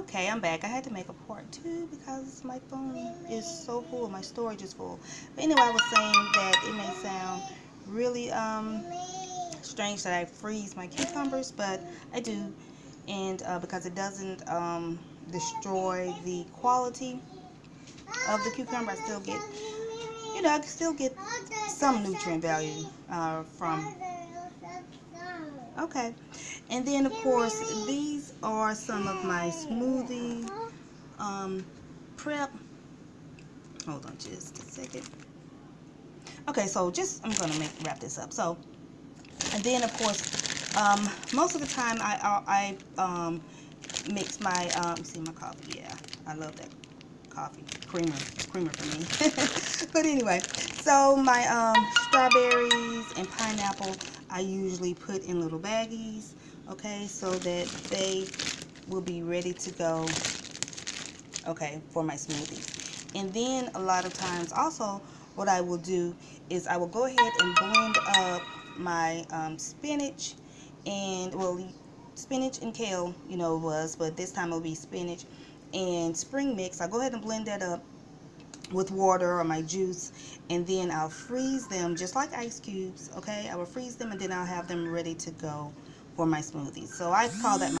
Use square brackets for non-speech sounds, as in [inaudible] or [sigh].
Okay, I'm back. I had to make a part two because my phone is so full. My storage is full. But anyway, I was saying that it may sound really um, strange that I freeze my cucumbers, but I do. And uh, because it doesn't um, destroy the quality of the cucumber, I still get, you know, I can still get some nutrient value uh, from Okay. And then, of course, these are some of my smoothie um, prep. Hold on just a second. Okay, so just, I'm going to make wrap this up. So, and then, of course, um, most of the time I, I, um, mix my, um, see my coffee. Yeah, I love that coffee. Creamer, creamer for me. [laughs] but anyway, so my um, I usually put in little baggies, okay, so that they will be ready to go, okay, for my smoothies. And then a lot of times also what I will do is I will go ahead and blend up my um, spinach and, well, spinach and kale, you know, was, but this time it'll be spinach and spring mix. I'll go ahead and blend that up with water or my juice and then I'll freeze them just like ice cubes okay? I will freeze them and then I'll have them ready to go for my smoothies. So I call that